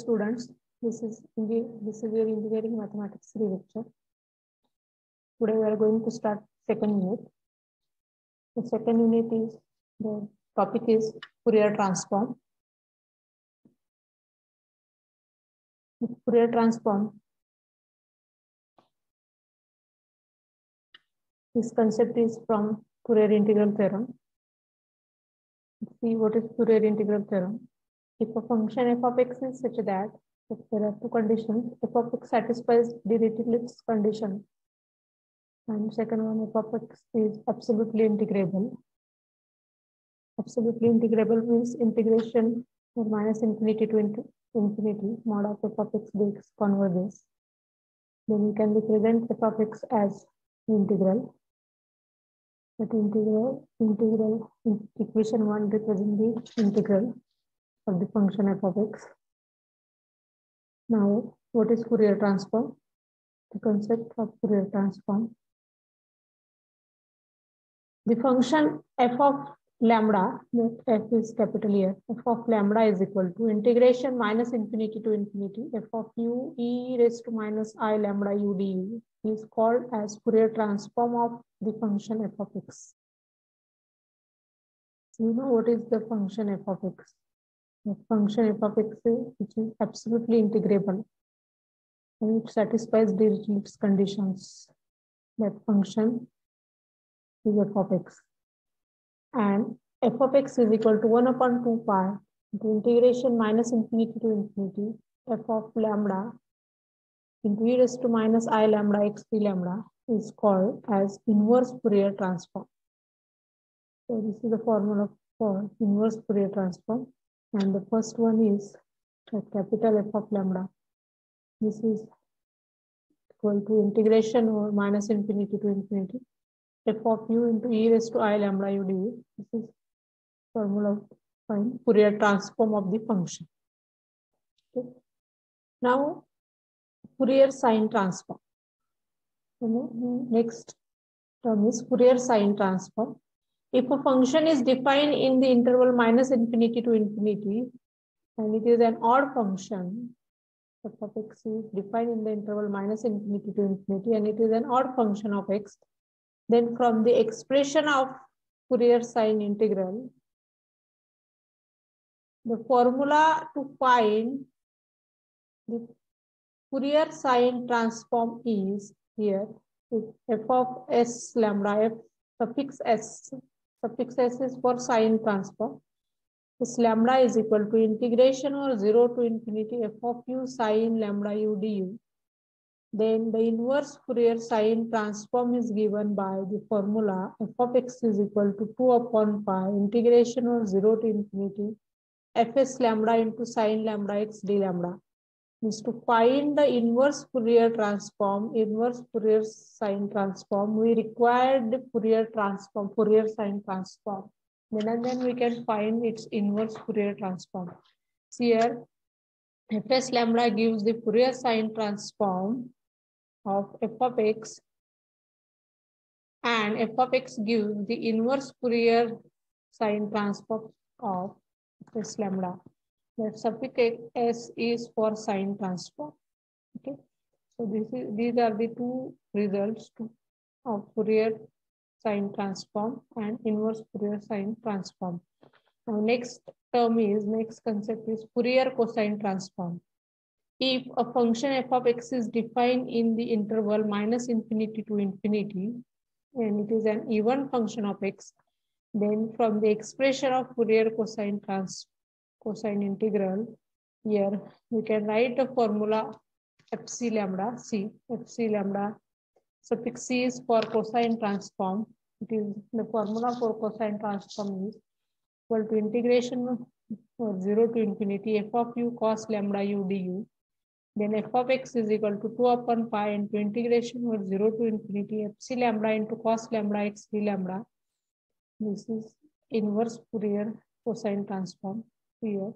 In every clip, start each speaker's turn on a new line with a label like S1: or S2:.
S1: Students. This is this is your engineering mathematics three lecture. Today we are going to start second unit. The second unit is the topic is Fourier transform. Fourier transform. This concept is from Fourier integral theorem. Let's See what is Fourier integral theorem. If a function f of x is such that if there are two conditions, f of x satisfies Dirichlet's condition, and second one f of x is absolutely integrable. Absolutely integrable means integration from minus infinity to infinity mod of f of x dx converges. Then we can represent f of x as integral. That integral, integral equation one represent the integral of the function f of x. Now, what is Fourier transform? The concept of Fourier transform. The function f of lambda, f is capital here, f of lambda is equal to integration minus infinity to infinity, f of u e raised to minus i lambda u du is called as Fourier transform of the function f of x. You know what is the function f of x? Function f of x which is absolutely integrable and it satisfies Dirichlet's conditions. That function is f of x. And f of x is equal to 1 upon 2 pi into integration minus infinity to infinity f of lambda into e raised to minus i lambda x p lambda is called as inverse Fourier transform. So this is the formula for inverse Fourier transform. And the first one is a capital F of lambda. This is equal to integration or minus infinity to infinity. F of u into e raised to i lambda u du. This is formula of find Fourier transform of the function. Okay. Now, Fourier sine transform. Next term is Fourier sine transform. If a function is defined in the interval minus infinity to infinity, and it is an odd function, f of x is defined in the interval minus infinity to infinity, and it is an odd function of x, then from the expression of Fourier sine integral, the formula to find the Fourier sine transform is here, f of s lambda, f suffix s suffix s is for sine transform. This lambda is equal to integration or 0 to infinity f of u sine lambda u du. Then the inverse Fourier sine transform is given by the formula f of x is equal to 2 upon pi integration or 0 to infinity fs lambda into sine lambda x d lambda is to find the inverse Fourier transform, inverse Fourier sine transform, we require the Fourier transform, Fourier sine transform. Then and then we can find its inverse Fourier transform. See here, fs lambda gives the Fourier sine transform of f of x and f of x gives the inverse Fourier sine transform of fs lambda that suffix s is for sine transform. Okay, so this is these are the two results to, of Fourier sine transform and inverse Fourier sine transform. Now next term is next concept is Fourier cosine transform. If a function f of x is defined in the interval minus infinity to infinity, and it is an even function of x, then from the expression of Fourier cosine transform cosine integral. Here we can write a formula fc lambda c fc lambda suffix c is for cosine transform. It is the formula for cosine transform is equal to integration for 0 to infinity f of u cos lambda u du. Then f of x is equal to 2 upon pi into integration for 0 to infinity fc lambda into cos lambda x d lambda. This is inverse Fourier cosine transform here.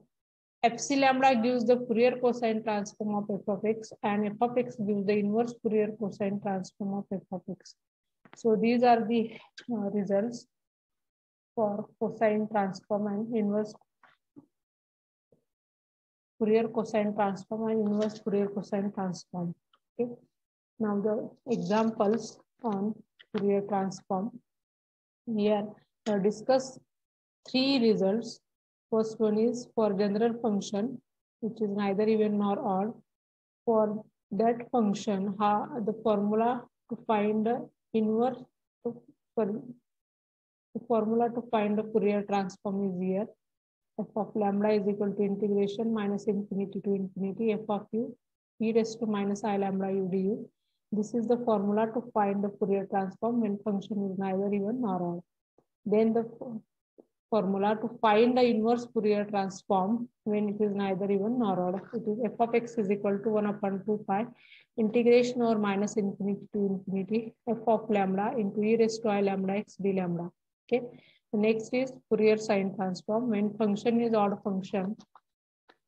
S1: Fc lambda gives the Fourier cosine transform of f of x and f of x gives the inverse Fourier cosine transform of f of x. So these are the uh, results for cosine transform and inverse Fourier cosine transform and inverse Fourier cosine transform. Okay. Now the examples on Fourier transform. Here, I discuss three results. First one is for general function, which is neither even nor odd. For that function, how the formula to find the inverse the formula to find the Fourier transform is here. f of lambda is equal to integration minus infinity to infinity f of u e raised to minus i lambda u du. This is the formula to find the Fourier transform when function is neither even nor odd. Then the formula to find the inverse Fourier transform when it is neither even nor odd. It is f of x is equal to 1 upon 2 pi integration or minus infinity to infinity f of lambda into e raised to i lambda x d lambda. Okay. The next is Fourier sine transform. When function is odd function,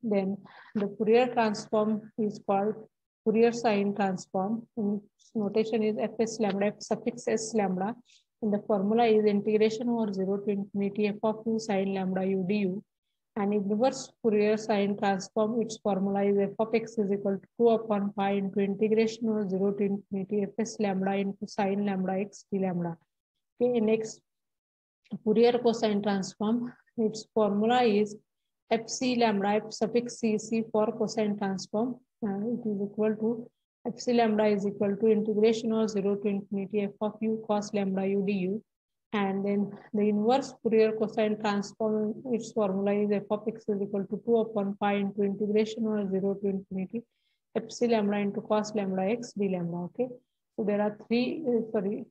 S1: then the Fourier transform is called Fourier sine transform. And notation is fs lambda, f suffix s lambda. And the formula is integration over 0 to infinity f of u sine lambda u du. And inverse Fourier sine transform, its formula is f of x is equal to 2 upon pi into integration over 0 to infinity fs lambda into sine lambda x d lambda. Okay, next Fourier cosine transform, its formula is fc lambda f suffix cc for cosine transform. Uh, it is equal to fc lambda is equal to integration of 0 to infinity f of u cos lambda u du. And then the inverse Fourier cosine transform, its formula is f of x is equal to 2 upon pi into integration of 0 to infinity fc lambda into cos lambda x d lambda. Okay. So there are three, uh, sorry,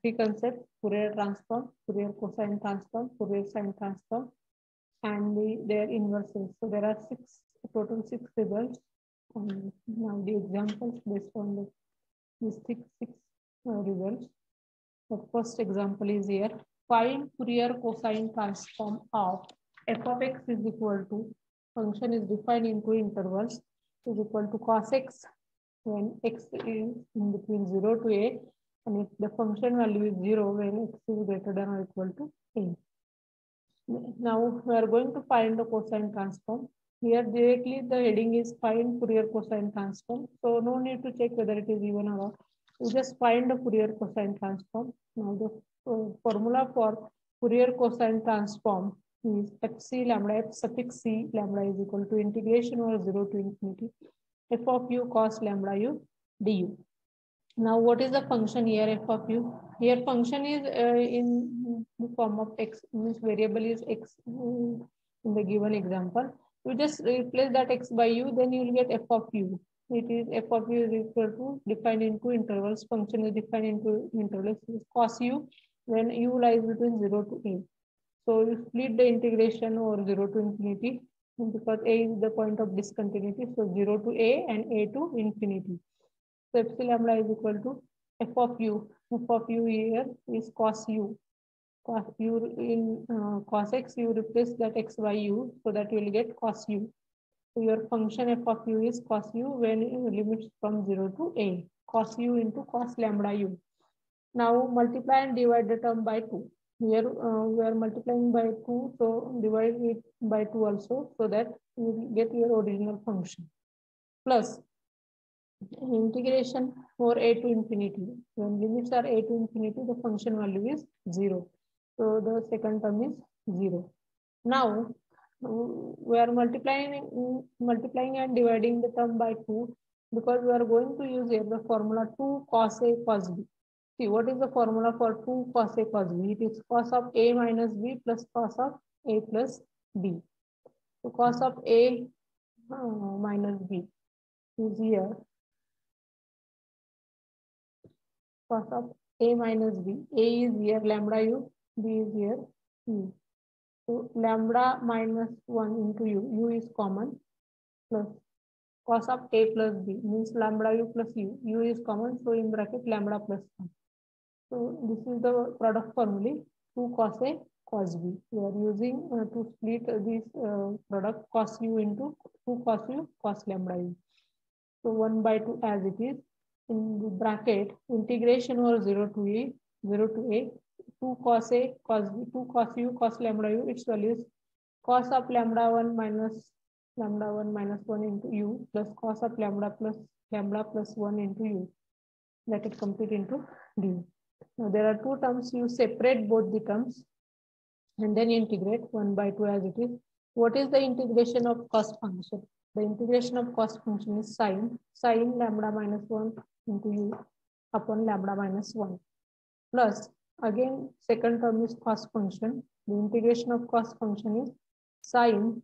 S1: three concepts, Fourier transform, Fourier cosine transform, Fourier sine transform, and the, their inverses. So there are six, total six results. Um, now the examples based on the, these six, six uh, results. The first example is here. Find Fourier cosine transform of f of x is equal to, function is defined into intervals, is equal to cos x when x is in between 0 to a and if the function value is 0 when x is greater than or equal to a. Now we are going to find the cosine transform. Here directly the heading is find Fourier cosine transform. So no need to check whether it is even or odd. You just find the Fourier cosine transform. Now the uh, formula for Fourier cosine transform is fc lambda f suffix c lambda is equal to integration over 0 to infinity f of u cos lambda u du. Now, what is the function here f of u? Here function is uh, in the form of x, means variable is x in the given example. You just replace that x by u, then you will get f of u. It is f of u is equal to defined into intervals. Function is defined into intervals. It is cos u when u lies between 0 to a. So you split the integration over 0 to infinity because a is the point of discontinuity. So 0 to a and a to infinity. So epsilon lambda is equal to f of u. f of u here is cos u. Cos in uh, cos x, you replace that x by u so that you will get cos u. So your function f of u is cos u when limits from 0 to a. Cos u into cos lambda u. Now multiply and divide the term by 2. Here uh, we are multiplying by 2, so divide it by 2 also so that you get your original function. Plus integration for a to infinity. When limits are a to infinity, the function value is 0. So the second term is 0. Now, we are multiplying, multiplying and dividing the term by 2 because we are going to use here the formula 2 cos A cos B. See, what is the formula for 2 cos A cos B? It is cos of A minus B plus cos of A plus B. So cos of A uh, minus B is here cos of a minus b. a is here lambda u, is here u. So lambda minus 1 into u, u is common plus cos of a plus b means lambda u plus u, u is common so in bracket lambda plus 1. So this is the product formula 2 cos a cos b. We are using uh, to split uh, this uh, product cos u into 2 cos u cos lambda u. So 1 by 2 as it is in the bracket integration over 0 to a 0 to a 2 cos a cos b 2 cos u cos lambda u its value is cos of lambda 1 minus lambda 1 minus 1 into u plus cos of lambda plus lambda plus 1 into u. Let it complete into du. Now there are two terms, you separate both the terms and then integrate 1 by 2 as it is. What is the integration of cost function? The integration of cost function is sine, sine lambda minus 1 into u upon lambda minus 1 plus again second term is cost function. The integration of cost function is sine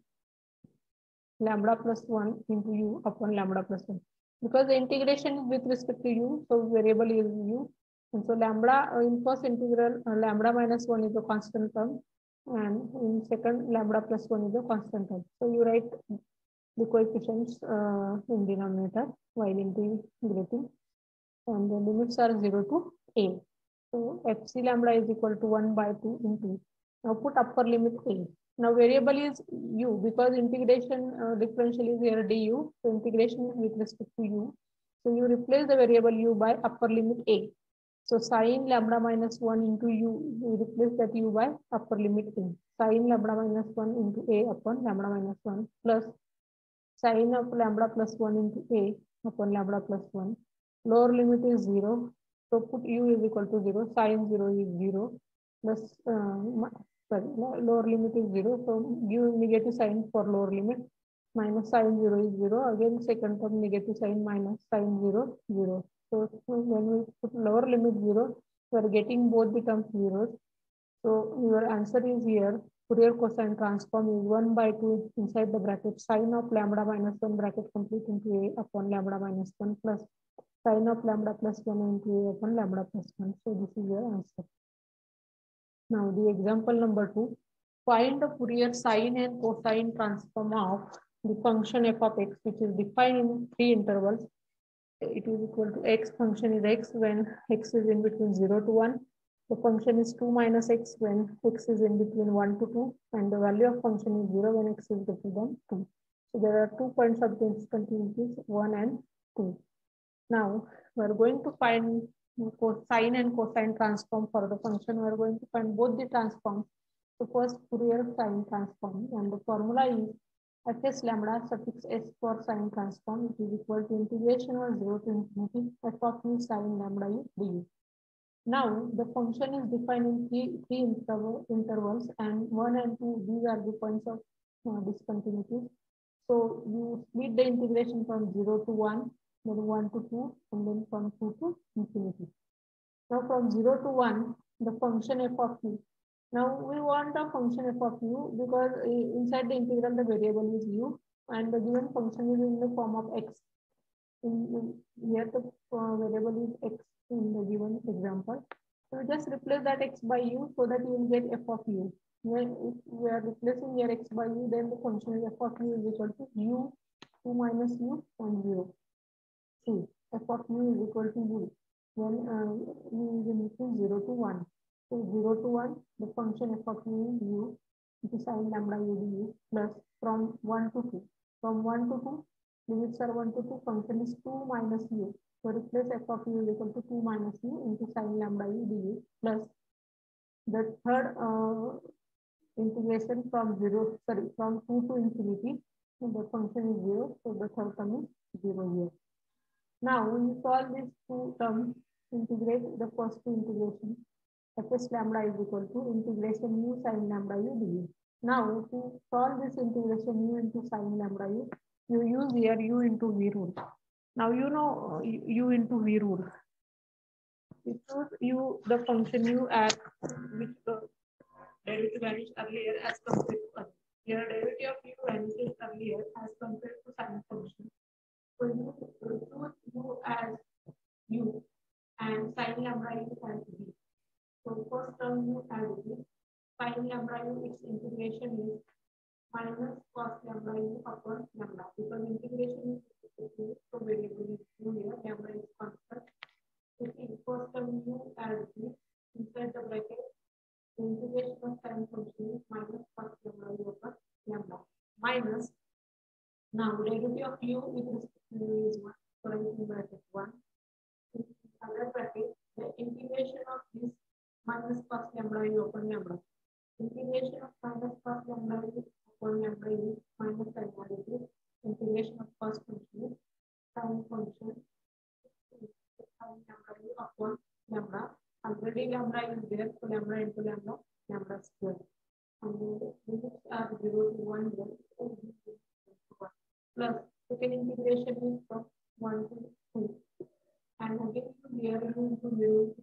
S1: lambda plus 1 into u upon lambda plus 1 because the integration is with respect to u so variable is u. And so lambda uh, in first integral uh, lambda minus 1 is a constant term. And in second lambda plus 1 is a constant term. So you write the coefficients uh, in denominator while integrating and the limits are 0 to a so fc lambda is equal to 1 by 2 into now put upper limit a now variable is u because integration uh, differential is here du. So integration with respect to u. So you replace the variable u by upper limit a. So sine lambda minus 1 into u, you replace that u by upper limit a. Sine lambda minus 1 into a upon lambda minus 1 plus sine of lambda plus 1 into a upon lambda plus 1. Lower limit is 0. So put u is equal to 0. Sine 0 is 0 plus uh, sorry, lower limit is 0. So give negative sign for lower limit. Minus sine 0 is 0. Again, second term negative sign minus sine 0, 0. So when we put lower limit 0, we are getting both the terms. So your answer is here. Fourier cosine transform is 1 by 2 inside the bracket sine of lambda minus 1 bracket complete into a upon lambda minus 1 plus sine of lambda plus 1 into upon lambda plus 1. So this is your answer. Now the example number two, find the Fourier sine and cosine transform of the function f of x which is defined in three intervals. It is equal to x function is x when x is in between 0 to 1. The function is 2 minus x when x is in between 1 to 2 and the value of function is 0 when x is greater than 2. So there are two points of discontinuities 1 and 2. Now we are going to find sine and cosine transform for the function, we are going to find both the transforms. So first Fourier sine transform and the formula is fs lambda suffix s for sine transform it is equal to integration of 0 to infinity f of u sine lambda u du. Now the function is defined in three, three interval, intervals and 1 and 2 these are the points of uh, discontinuity. So you split the integration from 0 to 1 then 1 to 2, and then from 2 to infinity. Now from 0 to 1, the function f of u. Now we want the function f of u because inside the integral the variable is u and the given function is in the form of x. In, here the uh, variable is x in the given example. So we just replace that x by u so that you will get f of u. When if we are replacing here x by u, then the function f of u is equal to u 2 minus u and 0 two. f of u is equal to u when uh, u is in between 0 to 1. So 0 to 1, the function f of u is u into sine lambda u du plus from 1 to 2. From 1 to 2, limits are 1 to 2, function is 2 minus u. So replace f of u is equal to 2 minus u into sine lambda u du plus the third uh, integration from 0, sorry, from 2 to infinity. So the function is 0, so the third term is 0 here. Now, when you solve these two terms, integrate the first two integration. fs lambda is equal to integration u sine lambda u du. Now, to solve this integration u into sine lambda u, you use here u into v rule. Now, you know uh, u into v rule. You choose u, the function u at which uh, the derivative vanished earlier as compared to uh, here derivative of u vanishes earlier as compared to sine function. So you choose u as u and sine lambda u as v. So first term u as v, sine lambda u its integration is minus cos lambda u upon lambda because integration is so variable is u here, lambda is constant. So first term u as v inside the bracket the integration of sine function is minus cos lambda u upon lambda minus now derivative of u with respect to u is 1 so bracket 1 other bracket the integration of this minus cos lambda u upon lambda integration of minus cos lambda u upon lambda is minus sin lambda there, so lambda into lambda, lambda square. And the limits are 0 to 1 here. Plus, second integration is from 1 to 2. And again, here you to 0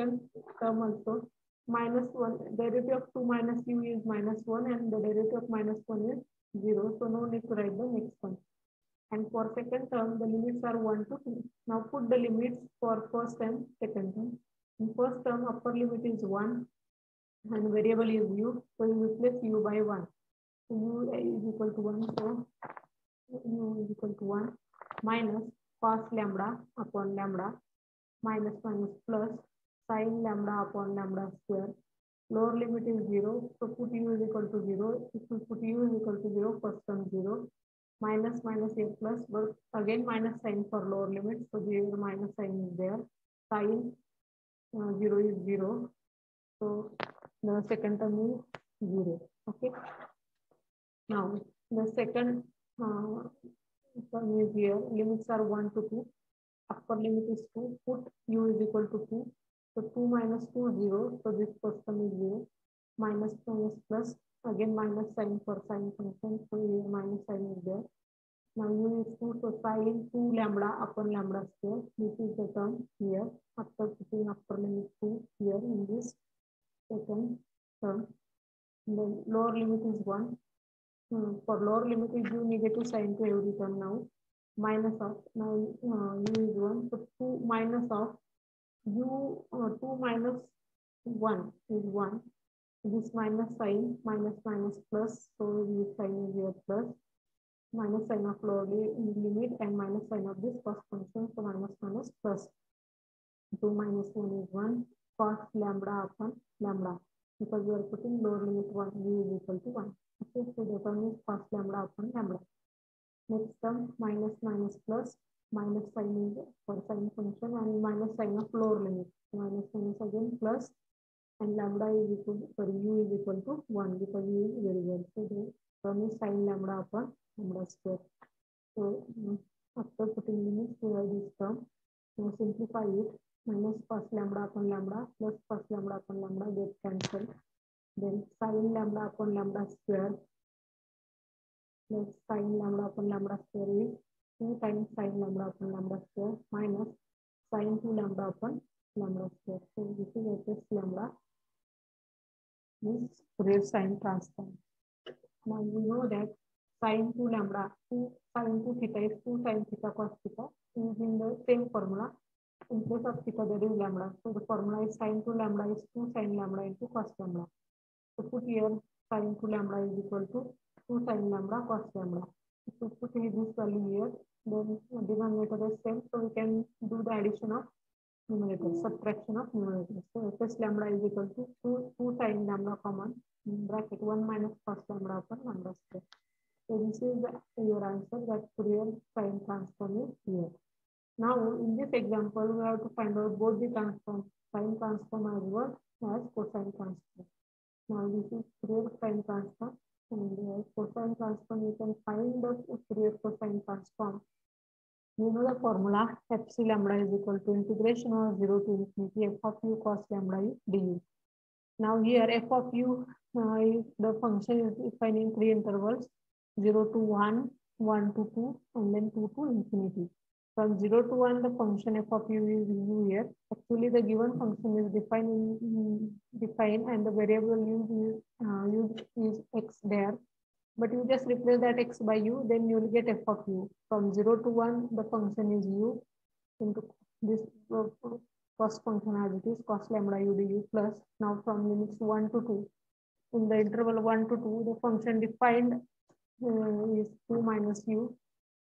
S1: second term also minus 1 derivative of 2 minus u is minus 1 and the derivative of minus 1 is 0. So no need to write the next one. And for second term the limits are 1 to 2. Now put the limits for first and second term. In first term upper limit is 1 and variable is u. So you replace u by 1 u is equal to 1 so u is equal to 1 minus cos lambda upon lambda minus minus plus sin lambda upon lambda square lower limit is 0 so put u is equal to 0 if we put u is equal to 0 first term 0 minus minus a plus but again minus sign for lower limit so there minus sign is there sin uh, 0 is 0 so the second term is 0 okay now, the second uh, term is here, limits are 1 to 2. Upper limit is 2, put u is equal to 2. So 2 minus 2, 0. So this term is 0. Minus minus plus, again minus sign for sign function. So here minus sign is there. Now u is 2, so sin 2 lambda upon lambda square. This is the term here. After putting upper limit 2 here in this second term. Then lower limit is 1. Hmm. For lower limit is u negative sign to every term now. Minus of now uh, u is 1. So 2 minus of u uh, 2 minus 1 is 1. This minus sign minus minus plus. So this sign is here plus. Minus sign of lower limit and minus sign of this first function. So minus minus plus. 2 minus 1 is 1 cos lambda upon lambda because we are putting lower limit 1 u is equal to 1. Okay, so the term is cos lambda upon lambda. Next term minus minus plus minus sign is for sign function and minus sign of lower limit. Minus minus again plus and lambda is equal for u is equal to 1 because u is variable. So the term is sin lambda upon lambda square. So after putting limits we have this term. Now simplify it. Minus cos lambda upon lambda plus cos lambda upon lambda get cancelled. Then sin lambda upon lambda square plus sin lambda upon lambda square is 2 times sin lambda upon lambda square minus sin 2 lambda upon lambda square. So this is HS lambda This is Fourier sine transform. Now we know that sin 2 lambda, 2 sin 2 theta is 2 sin theta cos theta using the same formula. In place of theta there is lambda. So the formula is sin 2 lambda is 2 sin lambda into cos lambda. So put here sin 2 lambda is equal to 2 sin lambda cos lambda. So put this value here, then denominator is same, so we can do the addition of numerator, subtraction of numerator. So fs lambda is equal to 2, 2 sin lambda common, bracket 1 minus cos lambda upon lambda square. So this is the, your answer that Fourier sine transform is here. Now in this example, we have to find out both the transform, sine transform as well as cosine transform. Now this is Fourier sine transform and uh, cosine transform, you can find the Fourier cosine transform. You know the formula fc lambda is equal to integration of 0 to infinity f of u cos lambda u du. Now here f of u, uh, the function is defined in three intervals 0 to 1, 1 to 2, and then 2 to infinity. from 0 to 1, the function f of u is u here. Actually, the given function is defined in, defined and the variable u is, uh, u is x there. But you just replace that x by u, then you will get f of u. From 0 to 1, the function is u into this uh, first function as it is cos lambda u du plus. Now from limits 1 to 2, in the interval 1 to 2, the function defined uh, is 2 minus u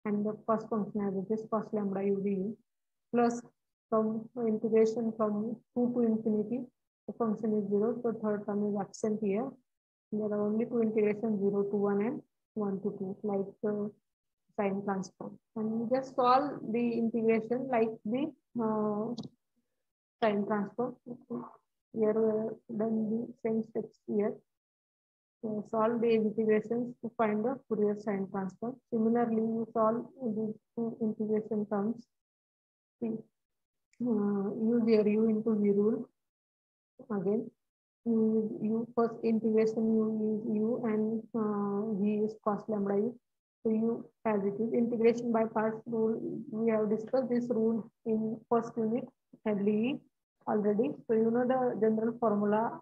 S1: and the first function as it is cos lambda u du plus from integration from 2 to infinity the function is 0 so third term is absent here there are only two integrations 0 to 1 and 1 to 2 like the sine transform and you just solve the integration like the uh, sine transform here we have done the same steps here so solve the integrations to find the Fourier sine transform. Similarly, you solve these two integration terms. See, uh, use your u into v rule. Again, you, you first integration you use u and uh, v is cos lambda u. So u as it is integration by parts rule. We have discussed this rule in first unit LE already. So you know the general formula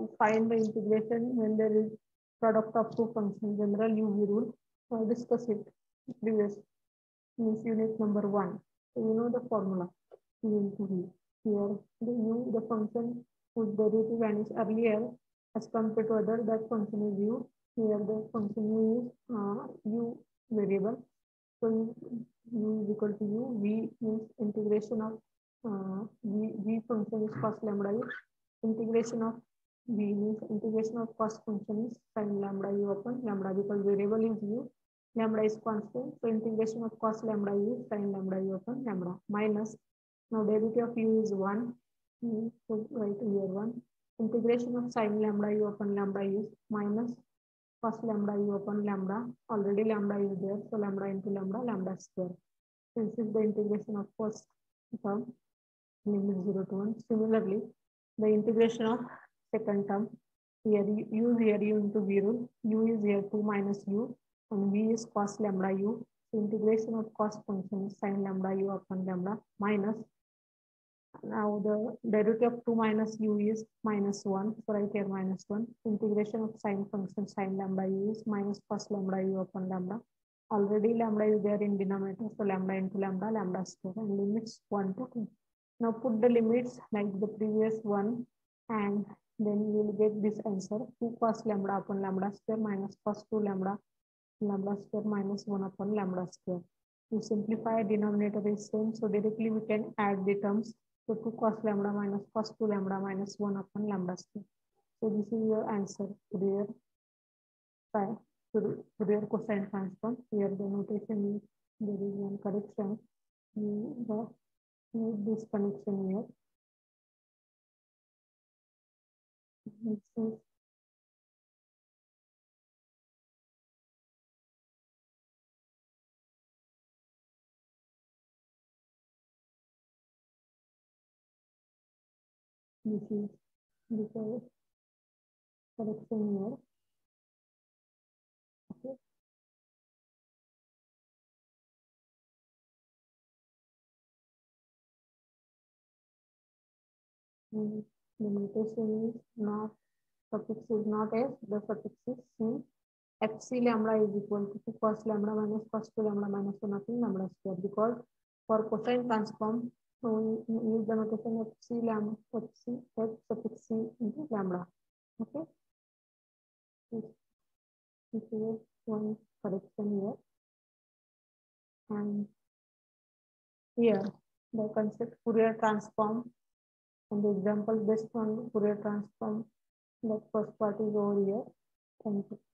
S1: to find the integration when there is product of two functions, general UV rule. So I it previous means unit number one. So you know the formula U into V. Here the U, the function whose derivative vanished earlier as compared to other, that function is U. Here the function U is uh, U variable. So U is equal to U. V means integration of uh, V, v function is cos lambda U. Integration of V means integration of cost function is sin lambda u upon lambda because variable is u. Lambda is constant. So integration of cos lambda u sin lambda u upon lambda minus. Now derivative of u is 1. Write here 1. Integration of sin lambda u upon lambda is minus cos lambda u upon lambda. Already lambda is there. So lambda into lambda, lambda square. This is the integration of first term limit 0 to 1. Similarly, the integration of second term. Here u here u into v rule. u is here 2 minus u and v is cos lambda u. So integration of cos function is sin lambda u upon lambda minus. Now the derivative of 2 minus u is minus 1. So right here minus 1. Integration of sine function sine lambda u is minus cos lambda u upon lambda. Already lambda is there in denominator. So lambda into lambda, lambda square and limits 1 to 2. Now put the limits like the previous one and then you will get this answer 2 cos lambda upon lambda square minus 2 lambda lambda square minus 1 upon lambda square. To simplify denominator is same, so directly we can add the terms. So 2 cos lambda minus cos 2 lambda minus 1 upon lambda square. So this is your answer, Fourier, Fourier cosine transform. Here the notation is, there is one correction. You need this connection here. This is is because correction here. Okay. Mm. The notation is not, suffix is not S, the suffix is C. FC lambda is equal to 2 cos lambda minus cos 2 lambda minus 1 upon lambda square because for cosine transform, so the notation FC lambda, F suffix C into lambda. Okay. This, is one correction here. And here, the concept Fourier transform and the example based on Fourier transform, the first part is over here. Thank you.